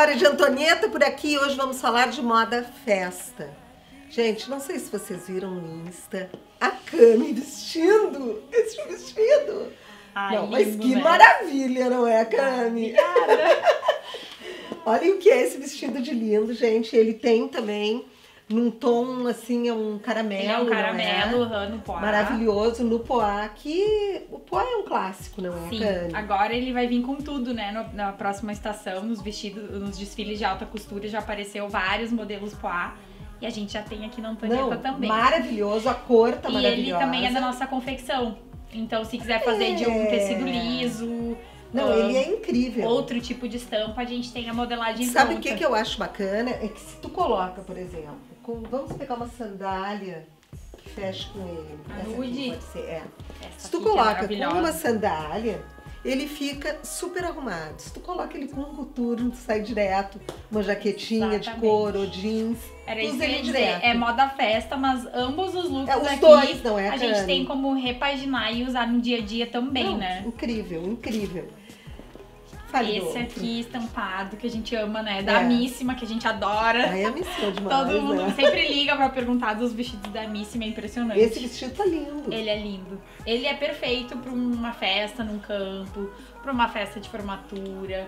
Hora de Antonieta por aqui. Hoje vamos falar de moda festa. Gente, não sei se vocês viram no Insta a Cami vestindo esse vestido. Ai, não, mas lindo, que né? maravilha, não é, Cami? Olha o que é esse vestido de lindo, gente. Ele tem também num tom assim, é um caramelo. Ele é um não caramelo, no poá. Maravilhoso no poá, que o poá é um clássico, não é, Sim, agora ele vai vir com tudo, né? no- na próxima estação, nos vestidos, nos desfiles de alta costura, já apareceu vários modelos poá. E a gente já tem aqui na Antonieta Não, também. maravilhoso, a cor tá e ele maravilhosa. também é da nossa confecção. Então, se quiser fazer de um É. tecido liso, Não, ah, ele é incrível. outro tipo de estampa, a gente tem a modelagem Sabe o que, que eu acho bacana? É que se tu coloca, por exemplo, com- vamos pegar uma sandália que feche com ele. A Essa nude? pode ser, é. Essa Se tu é coloca com maravilhosa. uma sandália, ele fica super arrumado. Se tu coloca ele com um coturno, tu sai direto, uma jaquetinha de Exatamente. couro ou jeans, Era isso que eu ia dizer. direto. É moda festa, mas ambos os looks É, os aqui dois, não é, a gente tem como repaginar e usar no dia a dia também, Não, né? Incrível, incrível. Esse aqui estampado que a gente ama, né? É. Da Míssima, que a gente adora. Ai, é missão demais, Todo mundo né? sempre liga pra perguntar dos vestidos da Míssima, é impressionante. Esse vestido tá lindo. Ele é lindo. Ele é perfeito pra uma festa num campo, pra uma festa de formatura.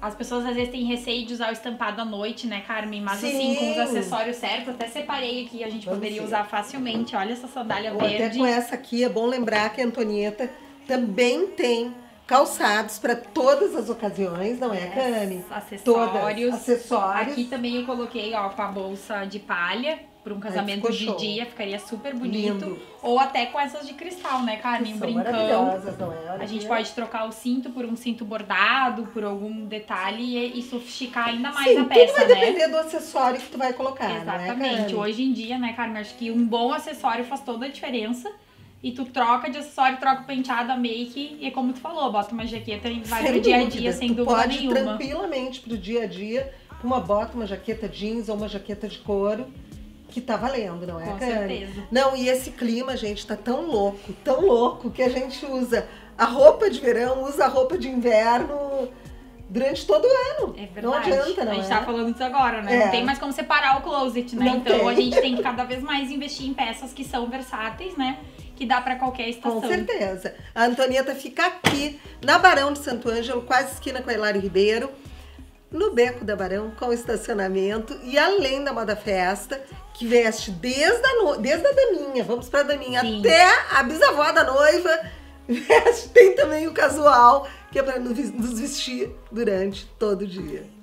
As pessoas às vezes têm receio de usar o estampado à noite, né, Carmen? Mas assim, Sim. com os acessórios certos, até separei aqui, a gente Vamos poderia ver. usar facilmente. Olha essa sandália Ou até verde. com essa aqui, é bom lembrar que a Antonieta também tem calçados para todas as ocasiões, não é, Cami? Acessórios. Todas. Acessórios. Aqui também eu coloquei, ó, com a bolsa de palha. Para um casamento de show. dia, ficaria super bonito. Lindo. Ou até com essas de cristal, né, Carmen? Um brincão. não é? A gente pode trocar o cinto por um cinto bordado, por algum detalhe e, e sofisticar ainda mais Sim, a tudo peça, vai né? depender do acessório que tu vai colocar, Exatamente. não é? Hoje em dia, né, Carmen, acho que um bom acessório faz toda a diferença. E tu troca de acessório, troca o penteado, a make, e é como tu falou, bota uma jaqueta e vai Sem pro dia a dia sem dúvida pode nenhuma. tranquilamente pro dia a dia, uma bota, uma jaqueta jeans ou uma jaqueta de couro, que tá valendo, não é, Com Cami? certeza. Não, e esse clima, gente, tá tão louco, tão louco, que a gente usa a roupa de verão, usa a roupa de inverno durante todo o ano. É verdade. Não adianta, não A gente é? tá falando isso agora, né? É. Não tem mais como separar o closet, né? Não então tem. a gente tem que cada vez mais investir em peças que são versáteis, né? Que dá pra qualquer estação. Com certeza. A Antonieta fica aqui, na Barão de Santo Ângelo, quase esquina com a Hilário Ribeiro, no Beco da Barão, com estacionamento e além da moda festa, que veste desde a, no... desde a daminha, vamos pra daminha, Sim. até a bisavó da noiva, veste. Tem também o casual, que é pra nos vestir durante todo o dia.